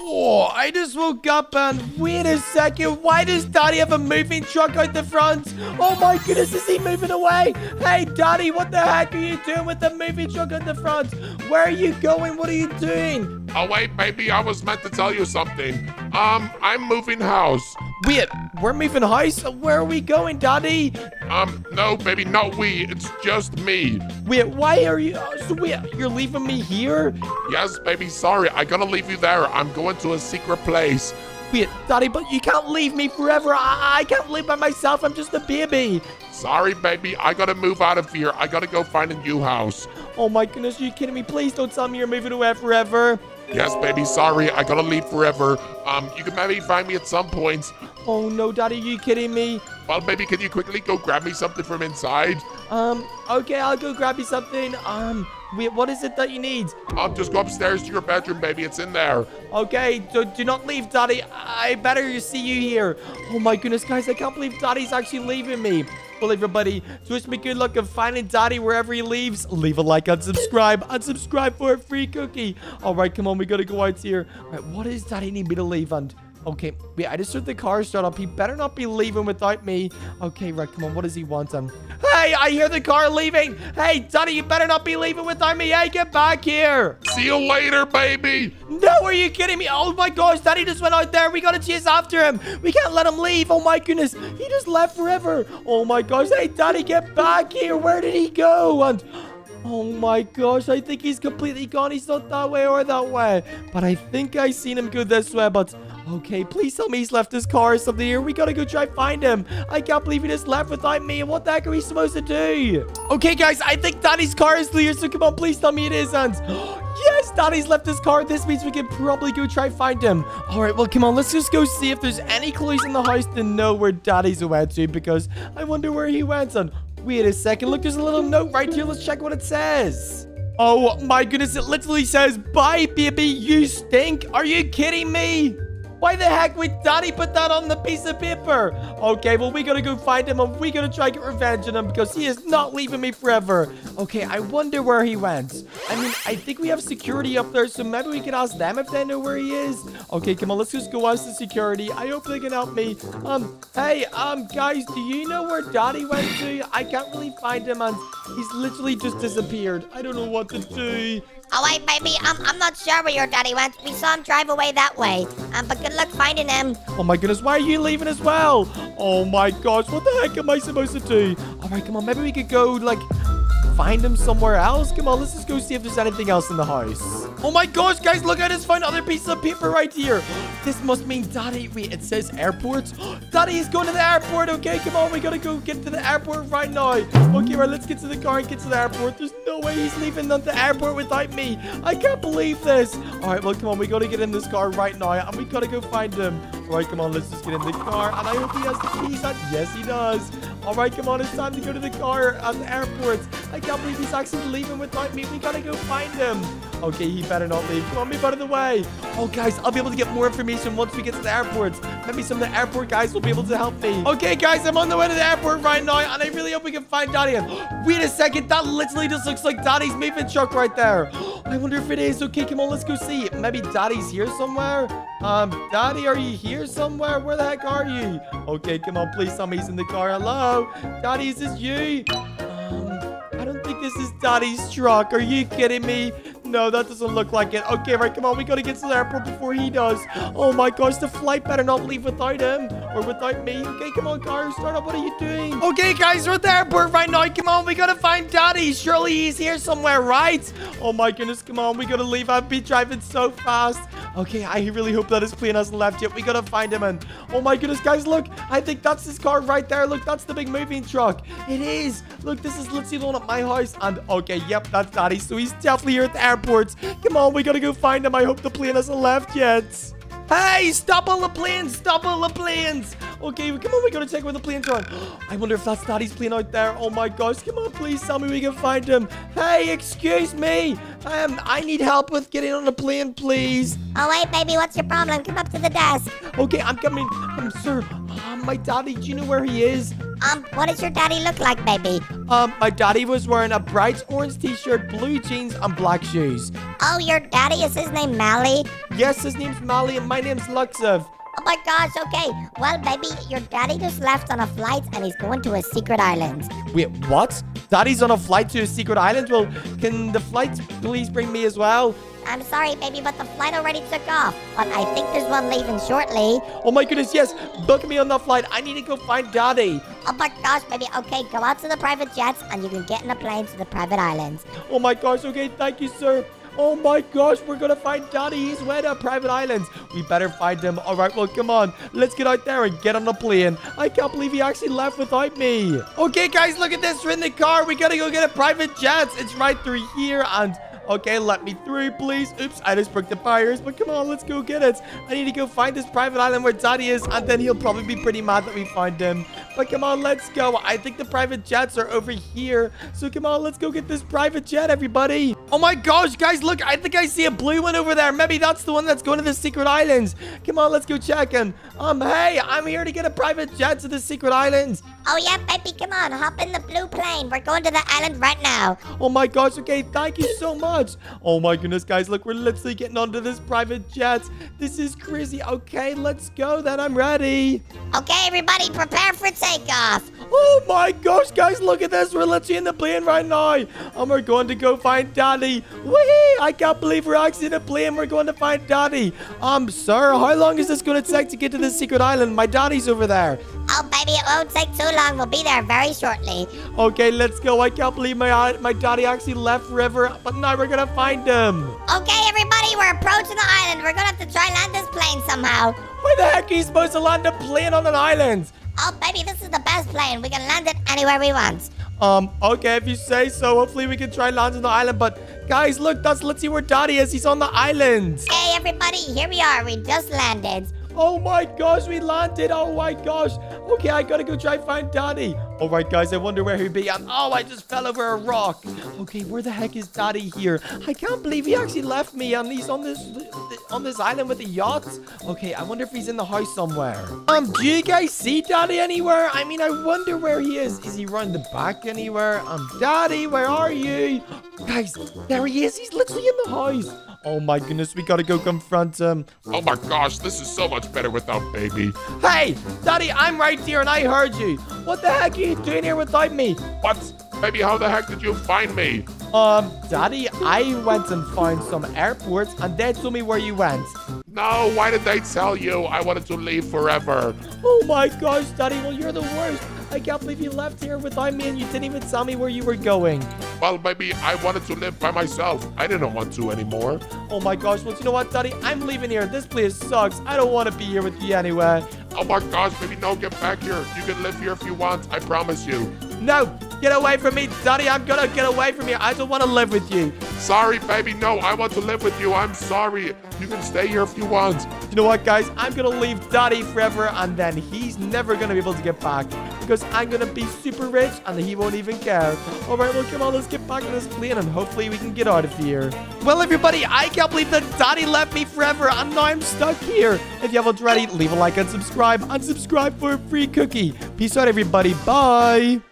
Oh, I just woke up and wait a second. Why does Daddy have a moving truck out the front? Oh my goodness, is he moving away? Hey, Daddy, what the heck are you doing with the moving truck out the front? Where are you going? What are you doing? Oh, wait, baby, I was meant to tell you something. Um, I'm moving house. Wait, we're moving house? Where are we going, Daddy? Um, no, baby, not we. It's just me. Wait, why are you... So wait, you're leaving me here? Yes, baby, sorry. I gotta leave you there. I'm going to a secret place. Wait, Daddy, but you can't leave me forever. I, I can't live by myself. I'm just a baby. Sorry, baby. I gotta move out of here. I gotta go find a new house. Oh my goodness, are you kidding me? Please don't tell me you're moving away forever. Yes, baby, sorry. I gotta leave forever. Um, you can maybe find me at some point. Oh no, Daddy, are you kidding me? Well, baby, can you quickly go grab me something from inside? Um, okay, I'll go grab you something. Um, wait, what is it that you need? I'll just go upstairs to your bedroom, baby. It's in there. Okay, do, do not leave, Daddy. I better see you here. Oh my goodness, guys, I can't believe Daddy's actually leaving me. Well, everybody, wish me good luck of finding Daddy wherever he leaves. Leave a like, unsubscribe, unsubscribe for a free cookie. All right, come on, we gotta go out here. All right, what does Daddy need me to leave and? Okay, wait, I just heard the car start up. He better not be leaving without me. Okay, right, come on, what does he want? Hey, I hear the car leaving. Hey, Daddy, you better not be leaving without me. Hey, get back here. See you later, baby. No, are you kidding me? Oh my gosh, Daddy just went out there. We gotta chase after him. We can't let him leave. Oh my goodness, he just left forever. Oh my gosh, hey, Daddy, get back here. Where did he go? And... Oh my gosh, I think he's completely gone. He's not that way or that way. But I think I seen him go this way, but... Okay, please tell me he's left his car or something here. We gotta go try find him. I can't believe he just left without me. And What the heck are we supposed to do? Okay, guys, I think Daddy's car is clear, so come on, please tell me it is, and... Yes, Daddy's left his car. This means we can probably go try find him. All right, well, come on. Let's just go see if there's any clues in the house to know where Daddy's went to because I wonder where he went. And wait a second. Look, there's a little note right here. Let's check what it says. Oh, my goodness. It literally says, bye, baby. You stink. Are you kidding me? Why the heck would Daddy put that on the piece of paper? Okay, well, we gotta go find him and we gotta try get revenge on him because he is not leaving me forever. Okay, I wonder where he went. I mean, I think we have security up there, so maybe we can ask them if they know where he is. Okay, come on, let's just go ask the security. I hope they can help me. Um, hey, um, guys, do you know where Daddy went to? I can't really find him and he's literally just disappeared. I don't know what to do. Oh, wait, baby, I'm, I'm not sure where your daddy went. We saw him drive away that way. Um, but good luck finding him. Oh my goodness, why are you leaving as well? Oh my gosh, what the heck am I supposed to do? All right, come on, maybe we could go, like, find him somewhere else? Come on, let's just go see if there's anything else in the house. Oh my gosh, guys, look, at just Find other pieces of paper right here. This must mean Daddy. Wait, it says airport. Daddy is going to the airport. Okay, come on, we gotta go get to the airport right now. Okay, right, let's get to the car and get to the airport. There's no way he's leaving the airport without me. I can't believe this. All right, well, come on, we gotta get in this car right now, and we gotta go find him. All right, come on, let's just get in the car, and I hope he has the keys. Yes, he does. All right, come on, it's time to go to the car at the airport. I can't believe he's actually leaving without me. We gotta go find him. Okay, he better not leave. Come on, move out of the way. Oh, guys, I'll be able to get more information once we get to the airport. Maybe some of the airport guys will be able to help me. Okay, guys, I'm on the way to the airport right now, and I really hope we can find Daddy. Wait a second, that literally just looks like Daddy's moving truck right there. I wonder if it is. Okay, come on, let's go see. Maybe Daddy's here somewhere. Um, Daddy, are you here somewhere? Where the heck are you? Okay, come on, please tell me he's in the car. Hello? Daddy, is this you? Um, I don't think this is Daddy's truck. Are you kidding me? No, that doesn't look like it. Okay, right, come on. We gotta get to the airport before he does. Oh my gosh, the flight better not leave without him or without me. Okay, come on, car, start up. What are you doing? Okay, guys, we're at the airport right now. Come on, we gotta find Daddy. Surely he's here somewhere, right? Oh my goodness, come on. We gotta leave. I've been driving so fast. Okay, I really hope that his plane hasn't left yet. We gotta find him. And oh my goodness, guys, look. I think that's his car right there. Look, that's the big moving truck. It is. Look, this is literally the one at my house. And okay, yep, that's Daddy. So he's definitely here at the airport. Come on, we gotta go find him. I hope the plane hasn't left yet. Hey, stop all the planes! Stop all the planes! Okay, come on, we gotta check where the plane's on. I wonder if that's Daddy's plane out there. Oh my gosh, come on, please tell me we can find him. Hey, excuse me. Um, I need help with getting on the plane, please. Oh, wait, baby, what's your problem? Come up to the desk. Okay, I'm coming. Um, sir, um, my daddy, do you know where he is? Um, what does your daddy look like, baby? Um, my daddy was wearing a bright orange t-shirt, blue jeans, and black shoes. Oh, your daddy is his name Mally? Yes, his name's Mally, and my name's Luxf. Oh my gosh, okay. Well, baby, your daddy just left on a flight and he's going to a secret island. Wait, what? Daddy's on a flight to a secret island? Well, can the flight please bring me as well? I'm sorry, baby, but the flight already took off. But I think there's one leaving shortly. Oh my goodness, yes. Book me on that flight. I need to go find Daddy. Oh my gosh, baby. Okay, go out to the private jets and you can get in a plane to the private islands. Oh my gosh, okay, thank you, sir. Oh my gosh, we're gonna find Daddy. He's way to private islands. We better find him. All right, well, come on. Let's get out there and get on the plane. I can't believe he actually left without me. Okay, guys, look at this. We're in the car. We gotta go get a private jet. It's right through here and... Okay, let me through, please. Oops, I just broke the fires, but come on, let's go get it. I need to go find this private island where Daddy is, and then he'll probably be pretty mad that we find him. But come on, let's go. I think the private jets are over here. So come on, let's go get this private jet, everybody. Oh my gosh, guys, look. I think I see a blue one over there. Maybe that's the one that's going to the secret islands. Come on, let's go check him. Um, hey, I'm here to get a private jet to the secret islands. Oh, yeah, baby, come on. Hop in the blue plane. We're going to the island right now. Oh my gosh, okay, thank you so much. Oh my goodness, guys, look, we're literally getting onto this private jet. This is crazy. Okay, let's go then. I'm ready. Okay, everybody, prepare for takeoff. Oh my gosh, guys, look at this. We're literally in the plane right now. And we're going to go find Daddy. Whee! I can't believe we're actually in a plane. We're going to find Daddy. Um, sir, how long is this going to take to get to the secret island? My daddy's over there. Oh, baby, it won't take too long. We'll be there very shortly. Okay, let's go. I can't believe my my daddy actually left River, but now we're gonna find him. Okay, everybody, we're approaching the island. We're gonna have to try land this plane somehow. Why the heck are you supposed to land a plane on an island? Oh, baby, this is the best plane. We can land it anywhere we want. Um, okay, if you say so. Hopefully we can try land on the island. But guys, look, that's let's see where Daddy is. He's on the island. Hey, everybody, here we are. We just landed. Oh my gosh, we landed. Oh my gosh. Okay, I gotta go try and find Daddy. All right, guys, I wonder where he'd be. And oh, I just fell over a rock. Okay, where the heck is Daddy here? I can't believe he actually left me and he's on this on this island with a yacht. Okay, I wonder if he's in the house somewhere. Um, do you guys see Daddy anywhere? I mean, I wonder where he is. Is he around the back anywhere? Um, Daddy, where are you? Guys, there he is. He's literally in the house. Oh my goodness, we gotta go confront him. Oh my gosh, this is so much better without baby. Hey, Daddy, I'm right here and I heard you. What the heck are you doing here without me? What? Baby, how the heck did you find me? Um, Daddy, I went and found some airports and they told me where you went. No, why did they tell you? I wanted to leave forever. Oh my gosh, Daddy, well, you're the worst. I can't believe you left here without me and you didn't even tell me where you were going. Well, baby, I wanted to live by myself. I didn't want to anymore. Oh my gosh, well, you know what, Daddy? I'm leaving here. This place sucks. I don't want to be here with you anyway. Oh my gosh, baby, no, get back here. You can live here if you want. I promise you. No, get away from me, Daddy. I'm gonna get away from you. I don't want to live with you. Sorry, baby. No, I want to live with you. I'm sorry. You can stay here if you want. You know what, guys? I'm gonna leave Daddy forever, and then he's never gonna be able to get back because I'm gonna be super rich, and he won't even care. All right, well, come on, let's get back in this plane, and hopefully we can get out of here. Well, everybody, I can't believe that Daddy left me forever, and now I'm stuck here. If you haven't already, leave a like and subscribe, and subscribe for a free cookie. Peace out, everybody. Bye.